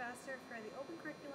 Vassar for the open curriculum